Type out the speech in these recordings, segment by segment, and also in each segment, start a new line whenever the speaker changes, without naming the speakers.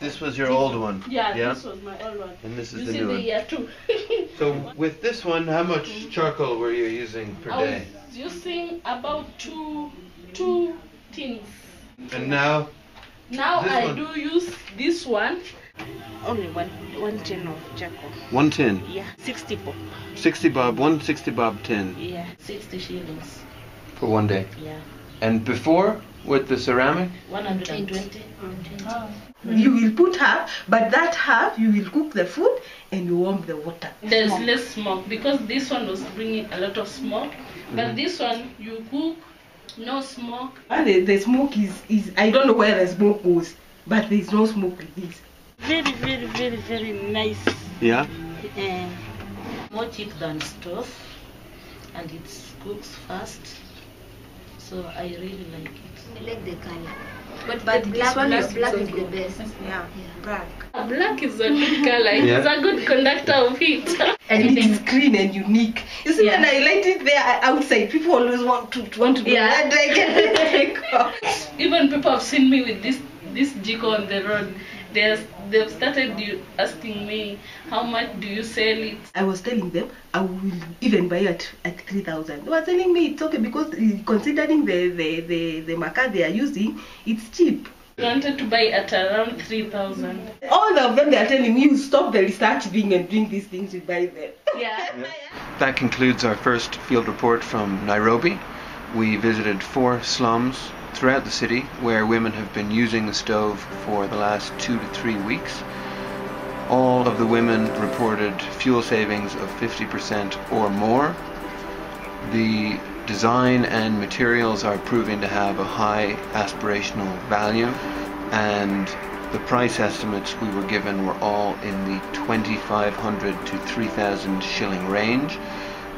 This was your old one.
Yeah,
Yeah.
this was my old one.
And this is the new
the
one.
year two.
So with this one, how much charcoal were you using per
I
day?
was using about two two tins.
And now,
Now I
one?
do use this one. Only one one tin of charcoal.
one tin,
Yeah, sixty bob.
sixty bob, one sixty bob tin
Yeah, sixty shillings.
for one day.
Yeah,
And before, with the ceramic,
one hundred and twenty.
You will put half, but that half you will cook the food and you warm the water.
There's less smoke because this one was bringing a lot of smoke,
Mm-hmm.
but this one you cook, no smoke.
And the, the smoke is, is, I don't know where the smoke goes, but there is no smoke with this.
Very, very, very, very nice.
yeah.
Uh, more cheap than stove, and it cooks fast. So I really like it.
I like the color. But,
But
the
this
black,
one
black,
is
black
so
is the
good.
best.
Yeah, black.
Black is a good color. It's a good conductor of heat.
And it is clean and unique. You see,
Yeah.
when I light it there outside, people always want to want to do
Yeah.
that. I get
Even people have seen me with this this jiko on the road. They're, they've started you- asking me, how much do you sell it?
I was telling them I will even buy at at three thousand. They were telling me it's okay because considering the the the the makaa they are using, it's cheap.
I wanted to buy at around 3,000.
All of them they are telling me you stop the research thing and doing these things, you buy them.
Yeah.
That concludes our first field report from Nairobi. We visited four slums throughout the city where women have been using the stove for the last two to three weeks. All of the women reported fuel savings of 50% or more. The design and materials are proving to have a high aspirational value, and the price estimates we were given were all in the 2,500 to 3,000 shilling range,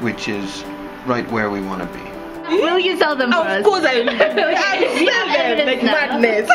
which is right where we want to be.
Will you sell them
Of course I will. I will sell them like madness.